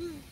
Hmm.